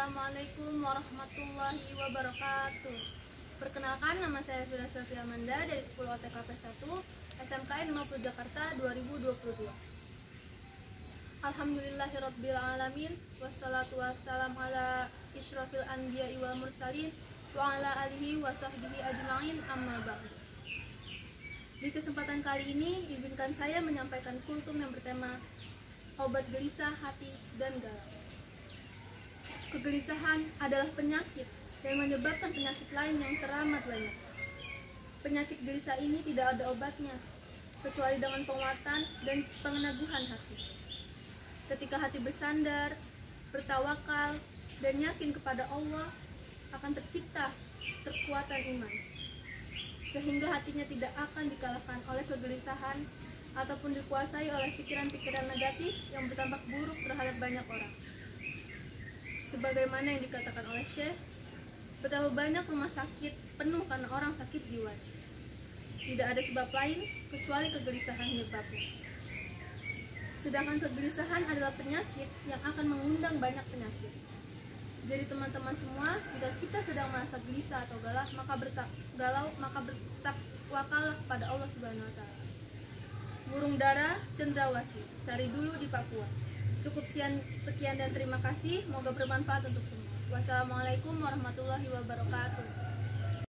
Assalamualaikum warahmatullahi wabarakatuh. Perkenalkan nama saya Fira Sofia Amanda dari 10 OTKP 1 SMKN 50 Jakarta 2022. Alhamdulillahirabbil alamin wassalatu wassalam ala isyrafil anbiya'i wal mursalin wa ala alihi wa sahbihi ajma'in amma ba'du. Di kesempatan kali ini izinkan saya menyampaikan kultum yang bertema obat gelisah hati dan galau. Kegelisahan adalah penyakit yang menyebabkan penyakit lain yang teramat banyak. Penyakit gelisah ini tidak ada obatnya, kecuali dengan penguatan dan pengenaguhan hati. Ketika hati bersandar, bertawakal, dan yakin kepada Allah, akan tercipta kekuatan iman. Sehingga hatinya tidak akan dikalahkan oleh kegelisahan ataupun dikuasai oleh pikiran-pikiran negatif yang berdampak buruk terhadap banyak orang. Sebagaimana yang dikatakan oleh Syekh, betapa banyak rumah sakit penuh karena orang sakit jiwa. Tidak ada sebab lain kecuali kegelisahan menyebabnya. Sedangkan kegelisahan adalah penyakit yang akan mengundang banyak penyakit. Jadi teman-teman semua, jika kita sedang merasa gelisah atau galau, maka bertak galau, maka bertakwakallah kepada Allah Subhanahu wa taala. Burung dara cendrawasih, cari dulu di Papua. Cukup sekian, sekian dan terima kasih. Semoga bermanfaat untuk semua. Wassalamualaikum warahmatullahi wabarakatuh.